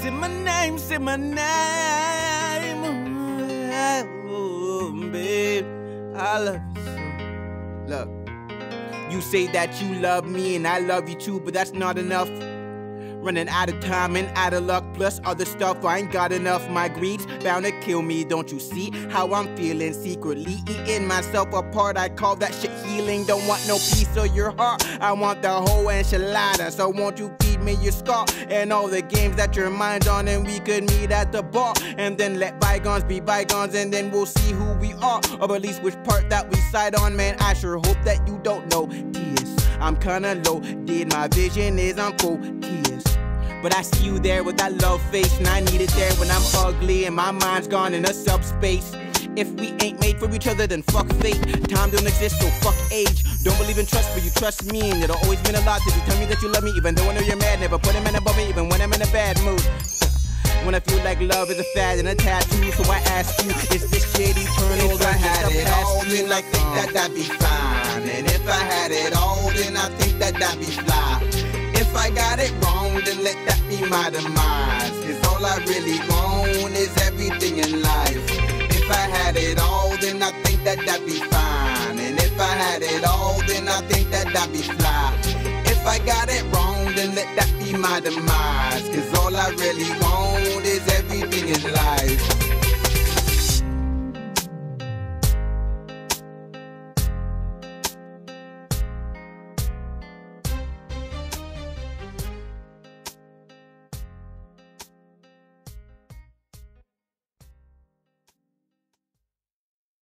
Say my name, say my name. Oh, babe, I love you so. Look, you say that you love me and I love you too, but that's not enough. Running out of time and out of luck, plus other stuff. I ain't got enough. My greed's bound to kill me. Don't you see how I'm feeling? Secretly eating myself apart. I call that shit healing. Don't want no piece of your heart. I want the whole enchilada. So won't you feed me your scar and all the games that your mind's on, and we could meet at the bar and then let bygones be bygones, and then we'll see who we are, or at least which part that we side on. Man, I sure hope that you don't know. Tears, I'm kinda low. Did my vision is I'm full. But I see you there with that love face, and I need it there when I'm ugly and my mind's gone in a subspace. If we ain't made for each other, then fuck fate. Time don't exist, so fuck age. Don't believe in trust, but you trust me, and it'll always mean a lot if you tell me that you love me, even though I know you're mad. Never put a man above me, even when I'm in a bad mood. When I feel like love is a fad and a tattoo, so I ask you, is this shit eternal? If I had it all, then I think that that'd be fine. And if I had it all, then I think that that'd be fly. If I got it wrong, then let that be my demise. Cause all I really want is everything in life. If I had it all, then I think that that'd be fine. And if I had it all, then I think that that'd be fly. If I got it wrong, then let that be my demise. Cause